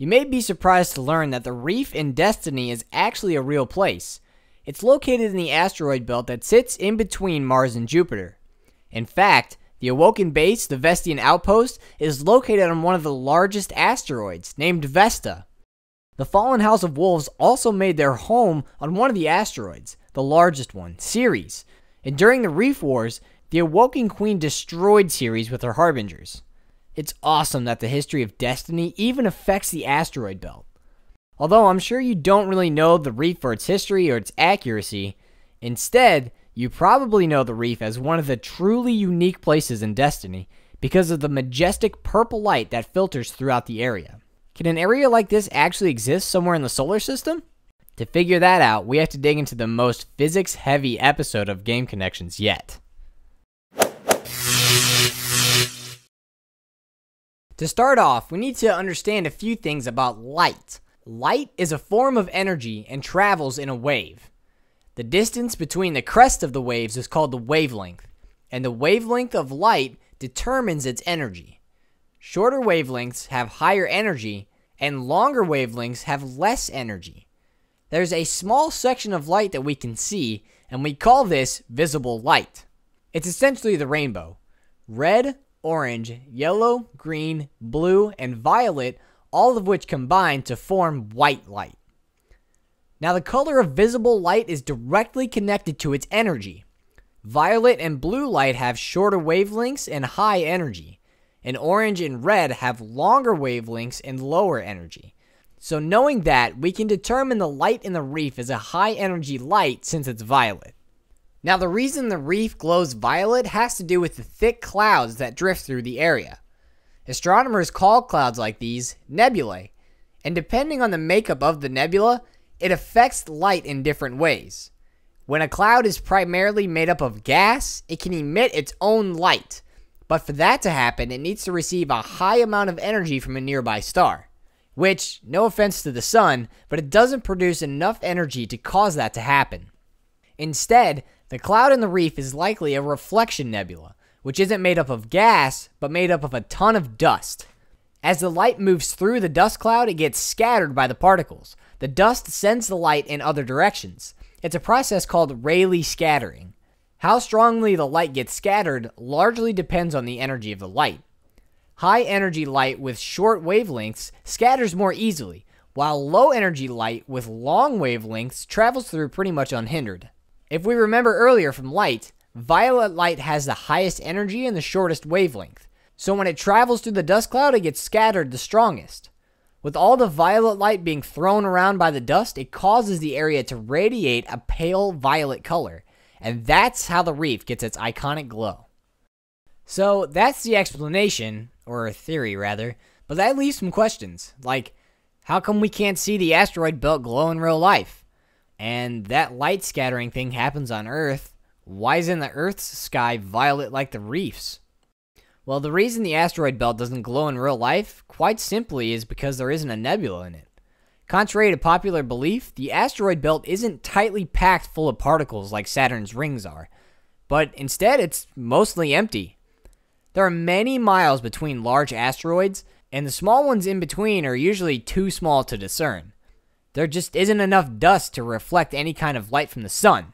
You may be surprised to learn that the reef in Destiny is actually a real place. It's located in the asteroid belt that sits in between Mars and Jupiter. In fact, the Awoken base, the Vestian outpost, is located on one of the largest asteroids, named Vesta. The Fallen House of Wolves also made their home on one of the asteroids, the largest one, Ceres. And during the Reef Wars, the Awoken Queen destroyed Ceres with her Harbingers. It's awesome that the history of Destiny even affects the asteroid belt. Although I'm sure you don't really know the reef for its history or its accuracy, instead, you probably know the reef as one of the truly unique places in Destiny because of the majestic purple light that filters throughout the area. Can an area like this actually exist somewhere in the solar system? To figure that out, we have to dig into the most physics heavy episode of Game Connections yet. To start off, we need to understand a few things about light. Light is a form of energy and travels in a wave. The distance between the crest of the waves is called the wavelength, and the wavelength of light determines its energy. Shorter wavelengths have higher energy, and longer wavelengths have less energy. There's a small section of light that we can see, and we call this visible light. It's essentially the rainbow. Red, orange, yellow, green, blue, and violet, all of which combine to form white light. Now, the color of visible light is directly connected to its energy. Violet and blue light have shorter wavelengths and high energy, and orange and red have longer wavelengths and lower energy. So, knowing that, we can determine the light in the reef is a high energy light since it's violet. Now, the reason the reef glows violet has to do with the thick clouds that drift through the area. Astronomers call clouds like these nebulae, and depending on the makeup of the nebula, it affects light in different ways. When a cloud is primarily made up of gas, it can emit its own light, but for that to happen, it needs to receive a high amount of energy from a nearby star. Which, no offense to the sun, but it doesn't produce enough energy to cause that to happen. Instead, the cloud in the reef is likely a reflection nebula, which isn't made up of gas, but made up of a ton of dust. As the light moves through the dust cloud, it gets scattered by the particles. The dust sends the light in other directions. It's a process called Rayleigh scattering. How strongly the light gets scattered largely depends on the energy of the light. High energy light with short wavelengths scatters more easily, while low energy light with long wavelengths travels through pretty much unhindered. If we remember earlier from light, violet light has the highest energy and the shortest wavelength. So when it travels through the dust cloud, it gets scattered the strongest. With all the violet light being thrown around by the dust, it causes the area to radiate a pale violet color. And that's how the reef gets its iconic glow. So that's the explanation, or theory rather, but that leaves some questions. Like, how come we can't see the asteroid belt glow in real life? And that light scattering thing happens on Earth, why isn't the Earth's sky violet like the reefs? Well, the reason the asteroid belt doesn't glow in real life, quite simply, is because there isn't a nebula in it. Contrary to popular belief, the asteroid belt isn't tightly packed full of particles like Saturn's rings are, but instead it's mostly empty. There are many miles between large asteroids, and the small ones in between are usually too small to discern. There just isn't enough dust to reflect any kind of light from the sun.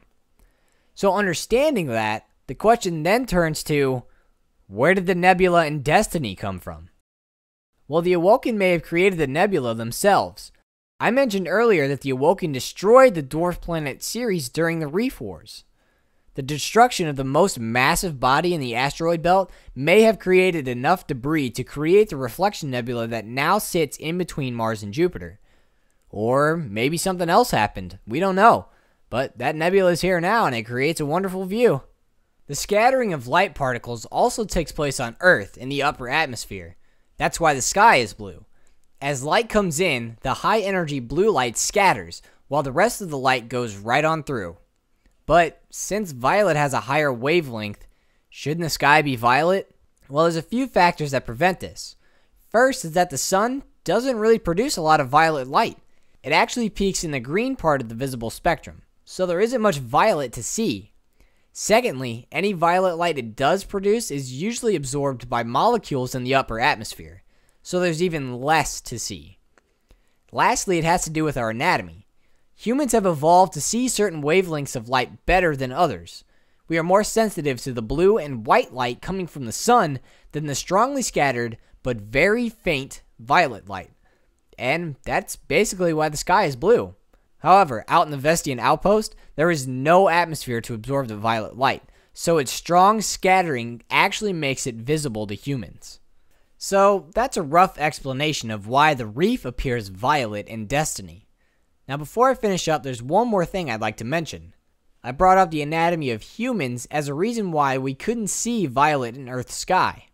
So, understanding that, the question then turns to where did the nebula and Destiny come from? Well, the Awoken may have created the nebula themselves. I mentioned earlier that the Awoken destroyed the dwarf planet Ceres during the Reef Wars. The destruction of the most massive body in the asteroid belt may have created enough debris to create the reflection nebula that now sits in between Mars and Jupiter. Or maybe something else happened. We don't know. But that nebula is here now and it creates a wonderful view. The scattering of light particles also takes place on Earth in the upper atmosphere. That's why the sky is blue. As light comes in, the high energy blue light scatters, while the rest of the light goes right on through. But since violet has a higher wavelength, shouldn't the sky be violet? Well, there's a few factors that prevent this. First is that the sun doesn't really produce a lot of violet light. It actually peaks in the green part of the visible spectrum, so there isn't much violet to see. Secondly, any violet light it does produce is usually absorbed by molecules in the upper atmosphere, so there's even less to see. Lastly, it has to do with our anatomy. Humans have evolved to see certain wavelengths of light better than others. We are more sensitive to the blue and white light coming from the sun than the strongly scattered but very faint violet light. And that's basically why the sky is blue. However, out in the Vestian outpost, there is no atmosphere to absorb the violet light, so its strong scattering actually makes it visible to humans. So, that's a rough explanation of why the reef appears violet in Destiny. Now, before I finish up, there's one more thing I'd like to mention. I brought up the anatomy of humans as a reason why we couldn't see violet in Earth's sky.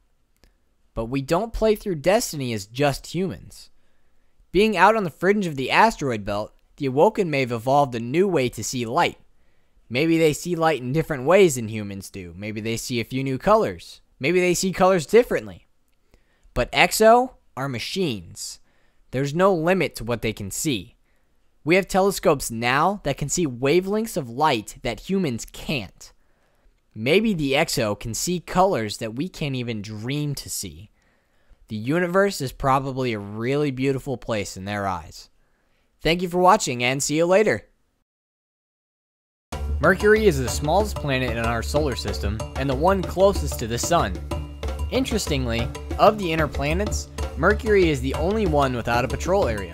But we don't play through Destiny as just humans. Being out on the fringe of the asteroid belt, the Awoken may have evolved a new way to see light. Maybe they see light in different ways than humans do. Maybe they see a few new colors. Maybe they see colors differently. But Exo are machines. There's no limit to what they can see. We have telescopes now that can see wavelengths of light that humans can't. Maybe the Exo can see colors that we can't even dream to see. The universe is probably a really beautiful place in their eyes. Thank you for watching and see you later. Mercury is the smallest planet in our solar system and the one closest to the Sun. Interestingly, of the inner planets, Mercury is the only one without a patrol area.